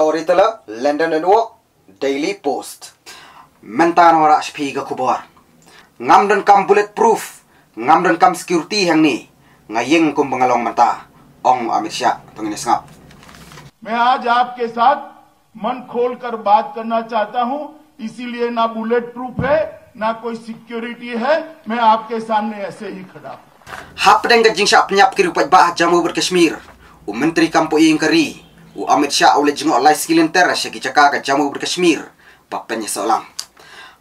storytala London and Walk Daily Post mentan hora shpi ga Ngam ngamdan kam bullet proof ngamdan kam security hang ni ngayeng kum bangalong mata. ong Amit शाह तंगने स्नाप मैं आज आपके साथ मन खोल कर बात करना चाहता हूँ इसीलिए ना बुलेट प्रूफ है ना कोई सिक्योरिटी है मैं आपके सामने ऐसे ही खड़ा हूँ हापडेंग जिंगशा अपने आप के रूप बा जम्मू और कश्मीर उमंत्री कंपो इंकरी U Amit Shah oleh jengok lai skilinter syaki cakap ke jamu berkashmir. Bapenya seolang.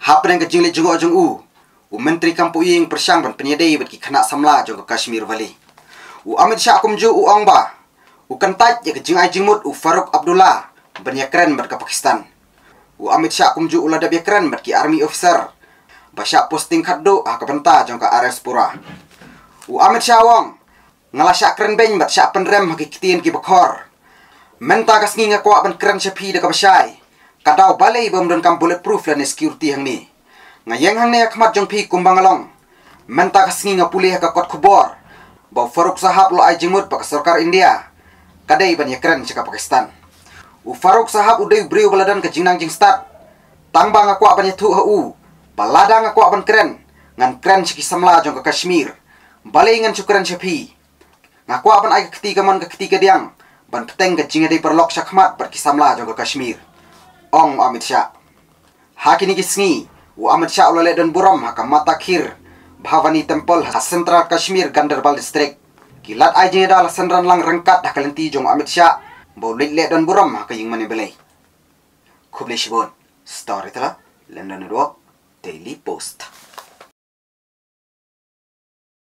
Hap dan gajing le jengok jeng u. U menteri kampo ing persyang ban penyedai berki kena samla jong ke Kashmir Valley. U Amit Shah kumju u ong ba. U kantat ya gajing ai jengmut u Faruk Abdullah. Banya keren berka Pakistan. U Amit Shah kumju u ladab ya keren berki army officer. Basyak posting kaddo ha kabenta jong ka RS Pura. U Amit Shah Wong ngalasya keren beng bat syak penrem haki kitien ki bakhor. Menta kas nginga kwa ban keren syapi de kabashai. Kadau balai bom don kam bulletproof lan security hang ni. Ngayeng hang ne akmat jong pi kumbang along. Menta kas nginga pulih ka kot kubor. Bau Faruk Sahab lo ai jengmut pak sarkar India. Kadai ban ya keren cika Pakistan. U Faruk Sahab udai beriu baladan ke jingnang jing start. Tangbang aku ban ya tu ha u. Baladang aku ban keren. Ngan keren ciki samla jong ke Kashmir. Balai ngan syukuran syapi. Ngaku apan ai ketiga man ke ketiga diang. Ban peteng ke jinga di perlok syakmat berkisamla jong ke Kashmir. Ong Amit Shah. Hakini kisngi. U Amit Shah ulale dan buram haka mata. Bhavani Temple ha Central Kashmir Ganderbal District. Kilat ai jinga dal senran lang rengkat dah kalenti jong Amit Shah. Bau le dan buram haka ying mani belai. Kuble shibon. Story telah. London Network.